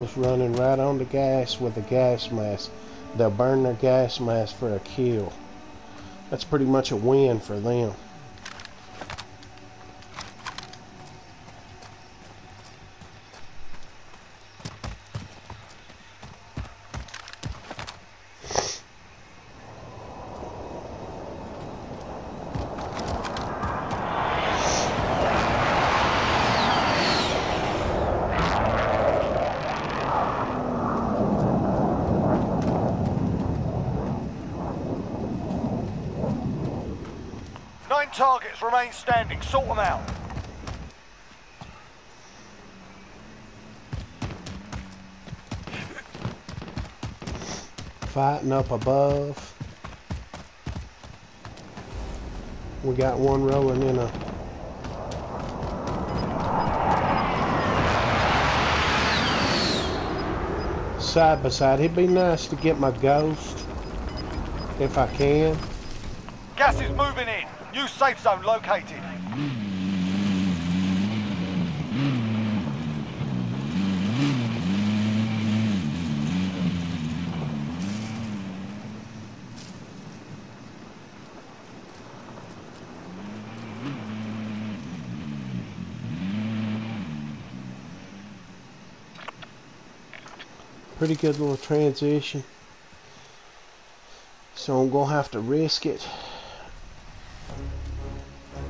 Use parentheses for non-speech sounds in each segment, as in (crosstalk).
was running right on the gas with a gas mask. They'll burn their gas mask for a kill. That's pretty much a win for them. Nine targets remain standing. Sort them out. Fighting up above. We one rolling in a side by side. It'd be nice to get my ghost if I can. Gas is moving in. New safe zone located. Pretty good little transition. So I'm gonna have to risk it.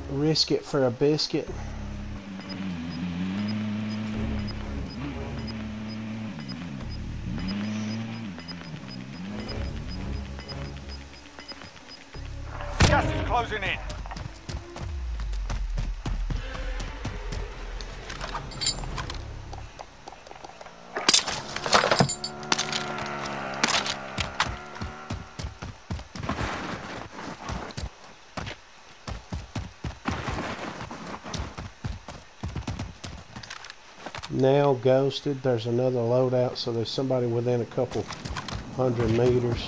Risk it for a biscuit. Gas is closing in. Now ghosted. There's another loadout, so there's somebody within a couple hundred meters.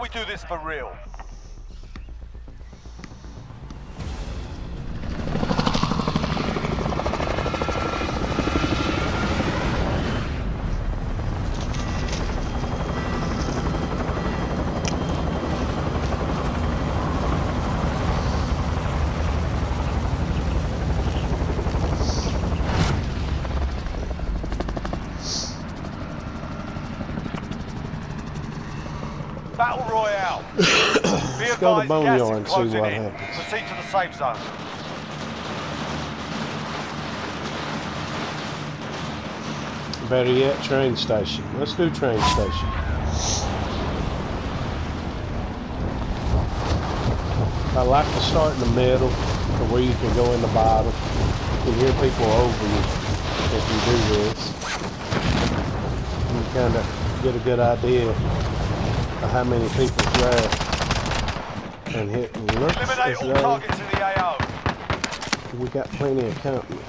do this for real. Be go to gas Boneyard and see what in. happens. Proceed to the safe zone. Better yet, train station. Let's do train station. I like to start in the middle, or where you can go in the bottom. You can hear people over you if you do this. You kind of get a good idea how many people's there. And hit looks Eliminate all though targets in the AO. we got plenty of company.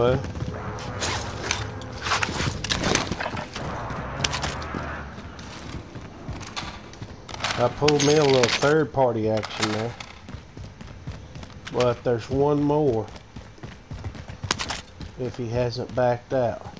Well, I me a little third party action there. But there's one more. If he hasn't backed out.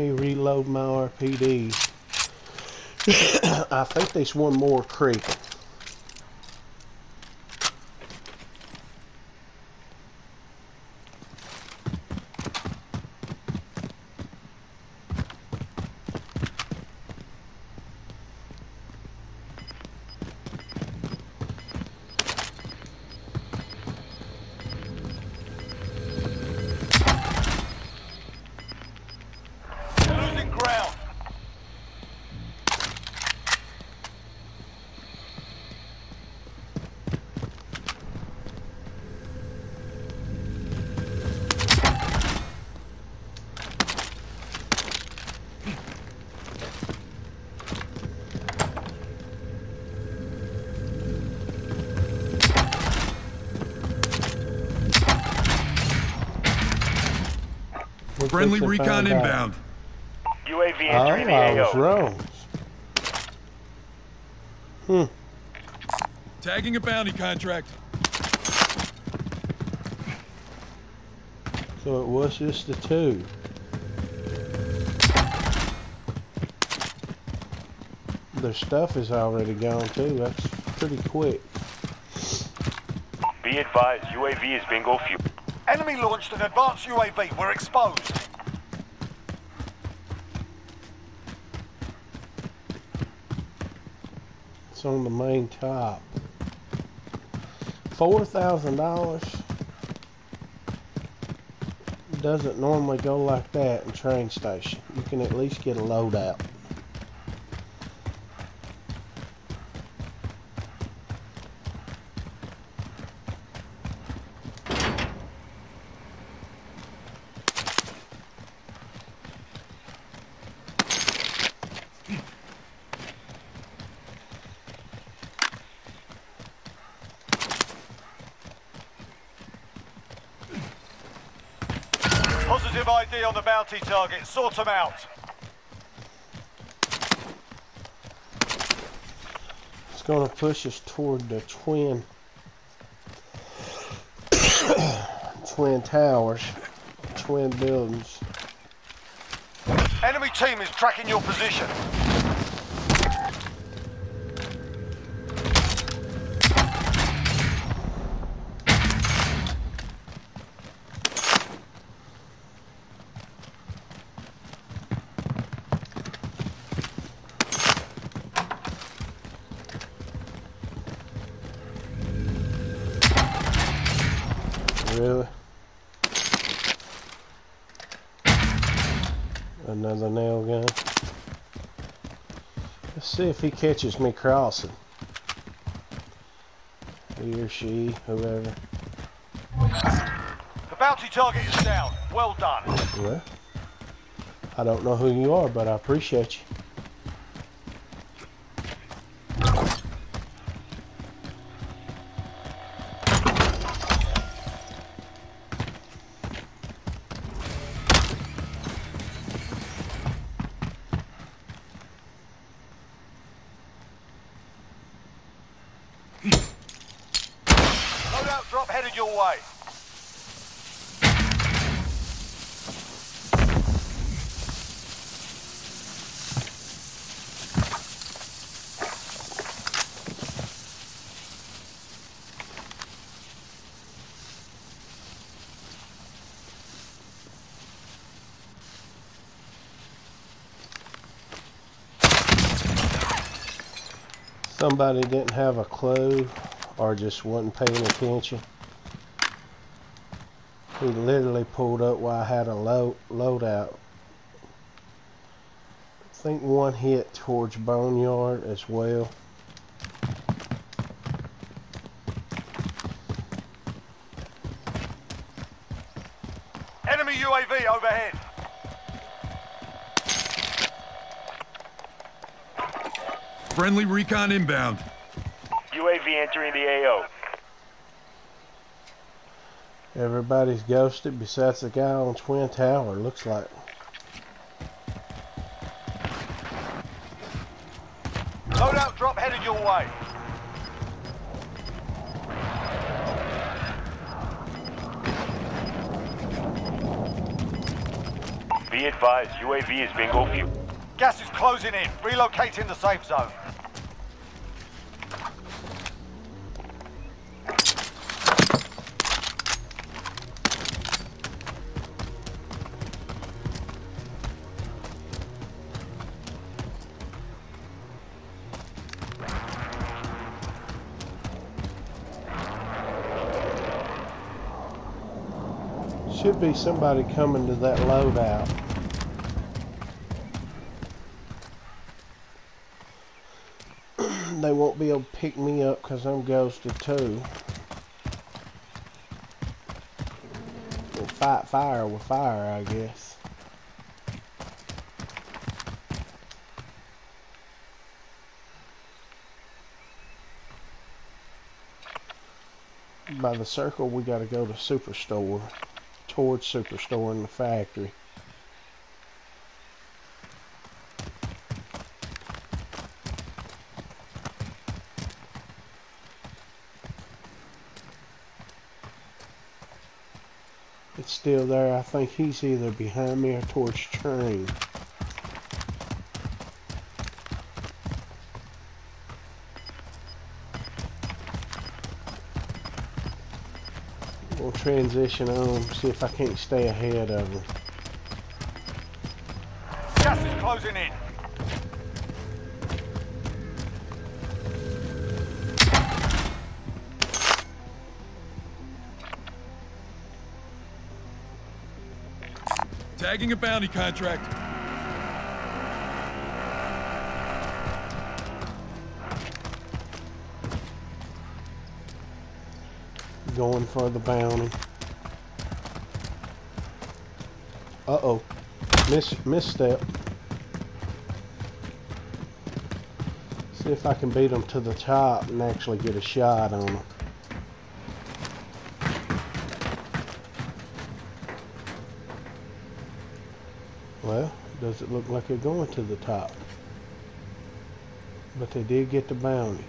Me reload my RPD. (coughs) I think there's one more creeping. Friendly recon find out. inbound. UAV Oh, entering the I was AO. wrong. Hmm. Tagging a bounty contract. So it was just the two. their stuff is already gone too. That's pretty quick. Be advised, UAV is bingo fuel. Enemy launched an advanced UAV. We're exposed. It's on the main top. Four thousand dollars doesn't normally go like that in train station. You can at least get a loadout. Positive ID on the bounty target. Sort them out. It's going to push us toward the twin twin towers, twin buildings. Enemy team is tracking your position. See if he catches me crossing. He or she, whoever. The bounty target is down. Well done. Well, I don't know who you are, but I appreciate you. Loadout drop headed your way. Somebody didn't have a clue or just wasn't paying attention. He literally pulled up while I had a load loadout. I think one hit towards Boneyard as well. Enemy UAV overhead. Friendly recon inbound. UAV entering the AO. Everybody's ghosted besides the guy on Twin Tower, looks like. Loadout drop headed your way. Be advised, UAV is bingo fuel. Gas is closing in. Relocating the safe zone. Should be somebody coming to that loadout. (clears throat) they won't be able to pick me up because I'm ghosted too. We'll fight fire with fire, I guess. By the circle, we got to go to Superstore, towards Superstore in the factory. It's still there. I think he's either behind me or towards train. Transition on, see if I can't stay ahead of them. Gas is closing in. Tagging a bounty contract. Going for the bounty. Uh-oh. Miss misstep. See if I can beat them to the top and actually get a shot on them. Well, does it look like they're going to the top? But they did get the bounty.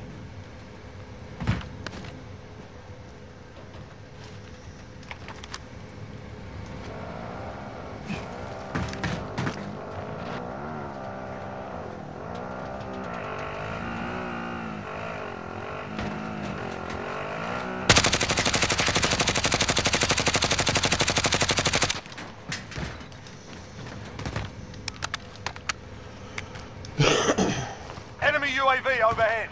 Enemy UAV overhead.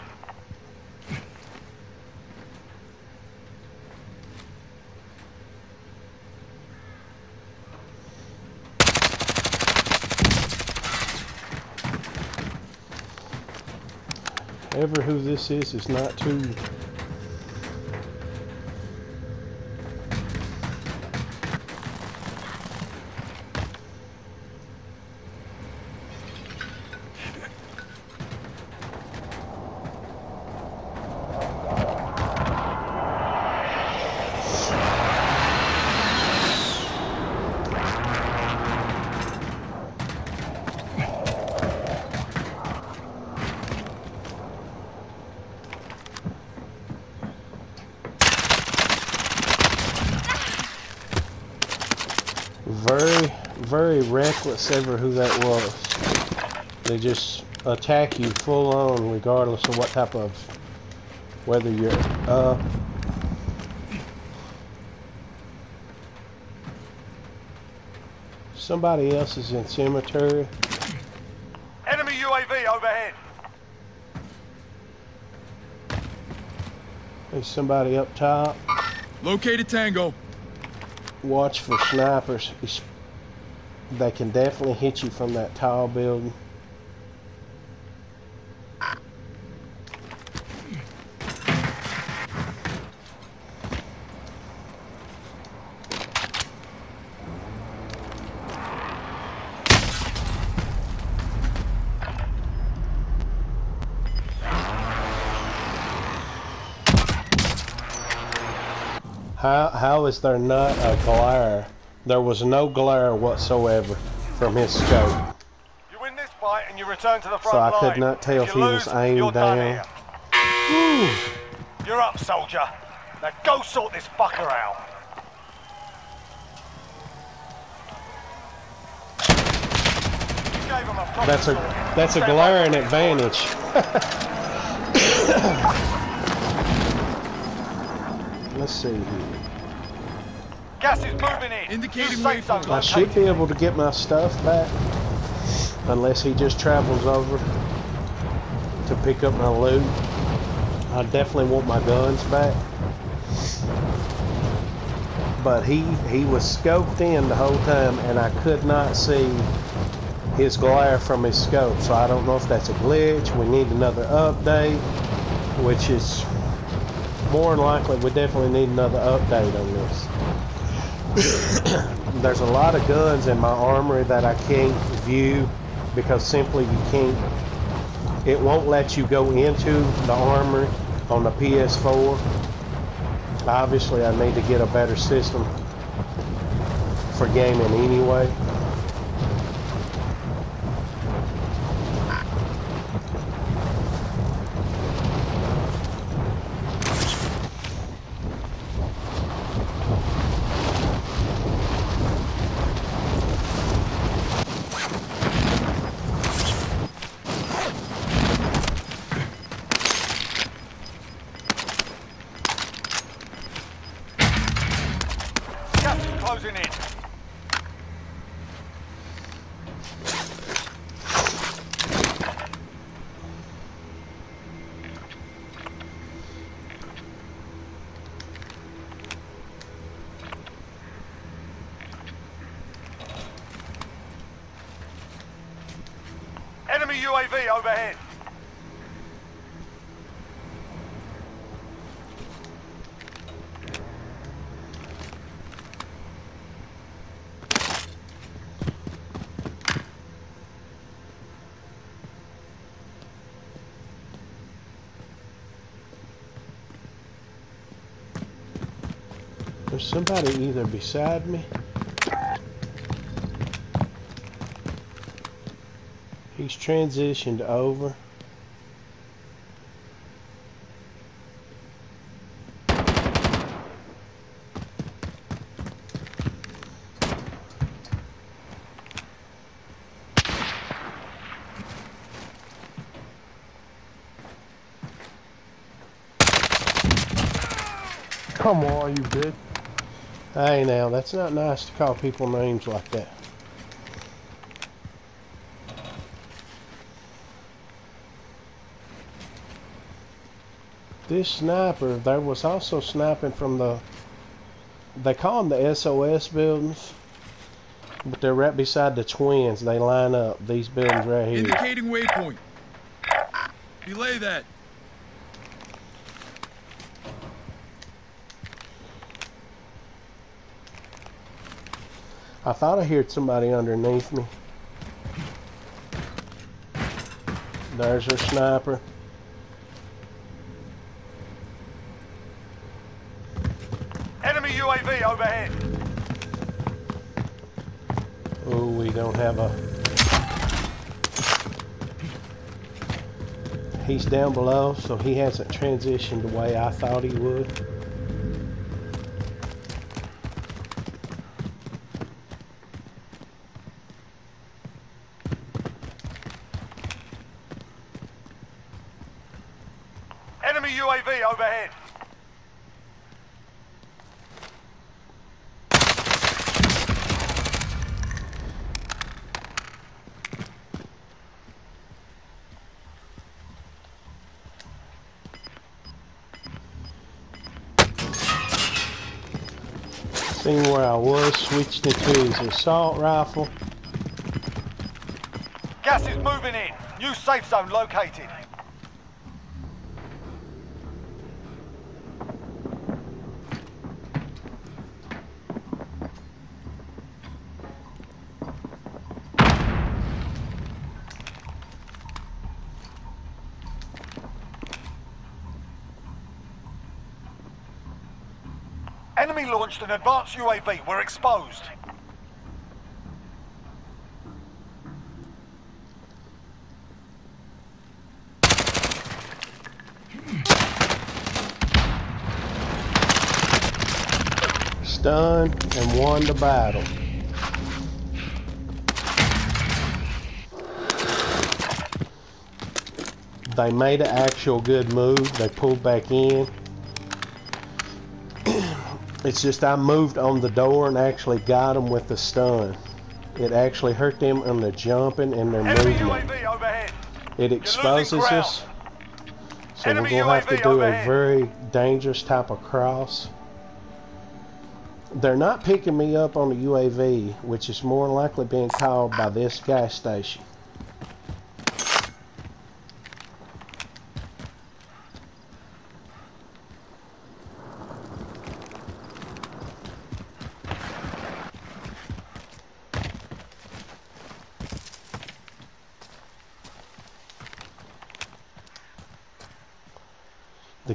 Ever who this is is not too very, very reckless who that was. They just attack you full on regardless of what type of, whether you're up. Somebody else is in cemetery. Enemy UAV overhead. There's somebody up top. Located Tango. Watch for snipers. They can definitely hit you from that tall building. How how is there not a glare? There was no glare whatsoever from his scope. You win this fight and you return to the front So I could not tell if if he was lose, aimed you're down. You're up, soldier. Now go sort this fucker out. You gave him a proper That's a that's a glaring advantage. (coughs) Let's see here. Gas is moving in. Indicating New safe zone. I should be able to get my stuff back. Unless he just travels over to pick up my loot. I definitely want my guns back. But he he was scoped in the whole time and I could not see his glare from his scope. So I don't know if that's a glitch. We need another update, which is more than likely we definitely need another update on this. (coughs) There's a lot of guns in my armory that I can't view because simply you can't it won't let you go into the armory on the PS4 obviously I need to get a better system for gaming anyway UAV overhead. There's somebody either beside me. He's transitioned over. Come on, you bitch. Hey now, that's not nice to call people names like that. This sniper, there was also sniping from the, they call them the SOS buildings, but they're right beside the twins. They line up, these buildings right here. Indicating waypoint. Belay that. I thought I heard somebody underneath me. There's our sniper. Enemy UAV overhead. Oh, we don't have a... He's down below, so he hasn't transitioned the way I thought he would. Enemy UAV overhead. Seen where I switched into his assault rifle. Gas is moving in. New safe zone located. Enemy launched an advanced UAV. We're exposed. Stunned and won the battle. They made an actual good move. They pulled back in. It's just I moved on the door and actually got them with the stun. It actually hurt them on the jumping and their Enemy movement. It exposes us. So Enemy we're going to have to do overhead. a very dangerous type of cross. They're not picking me up on the UAV, which is more likely being called by this gas station.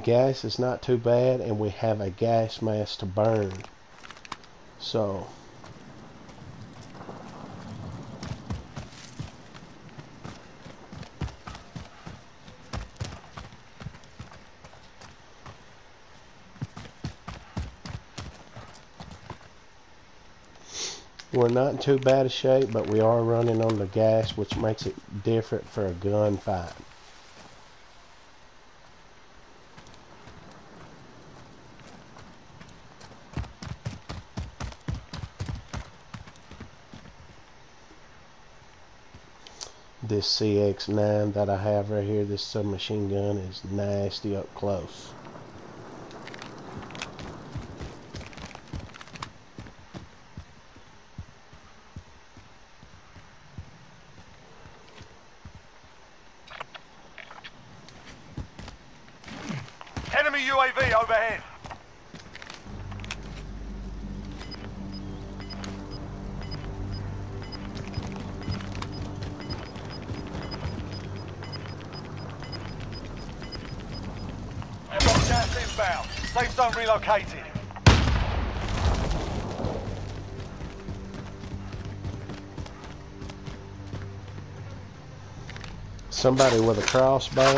Gas is not too bad, and we have a gas mask to burn. So, we're not in too bad a shape, but we are running on the gas, which makes it different for a gunfight. This CX-9 that I have right here, this submachine gun, is nasty up close. Somebody with a crossbow.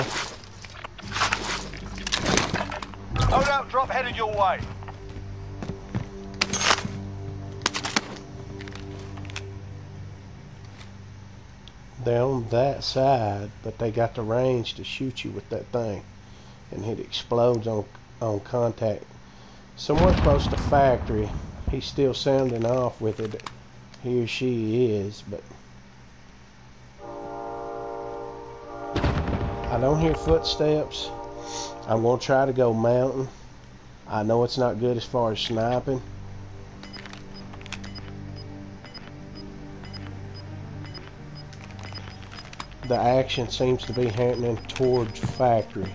Loadout drop headed your way. They're on that side, but they got the range to shoot you with that thing. And it explodes on on contact. Somewhere close to factory. He's still sounding off with it. He or she is, but I don't hear footsteps. I'm gonna try to go mountain. I know it's not good as far as sniping. The action seems to be happening towards factory.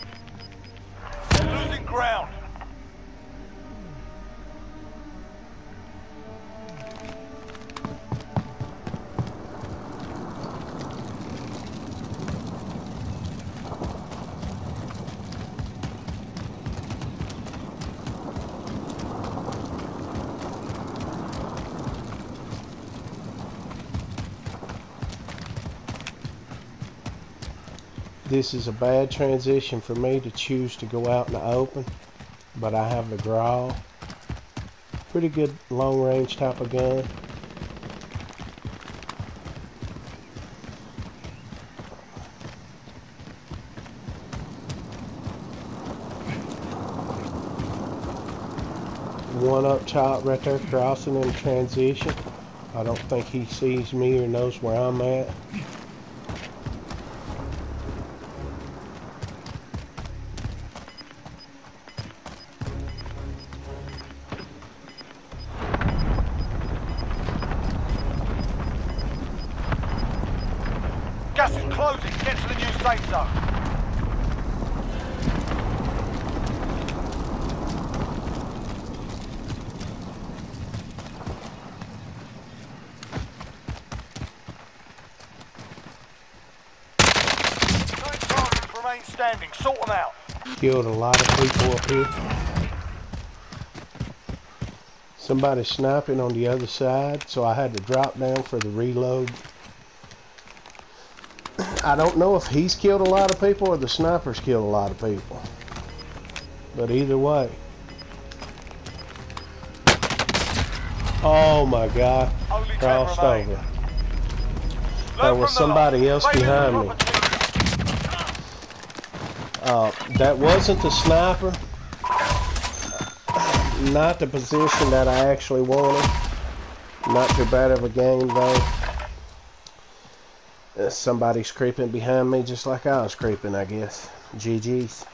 This is a bad transition for me to choose to go out in the open, but I have the Grau. Pretty good long range type of gun. One up top right there crossing in transition. I don't think he sees me or knows where I'm at. Closing. Get to the new safe zone. Standing. Sort them out. killed a lot of people up here. Somebody sniping on the other side, so I had to drop down for the reload. I don't know if he's killed a lot of people or the sniper's killed a lot of people. But either way. Oh my god. Only 10 Crossed over. There was somebody else behind me. Uh, that wasn't the sniper. Not the position that I actually wanted. Not too bad of a game though. Somebody's creeping behind me just like I was creeping, I guess. GG's.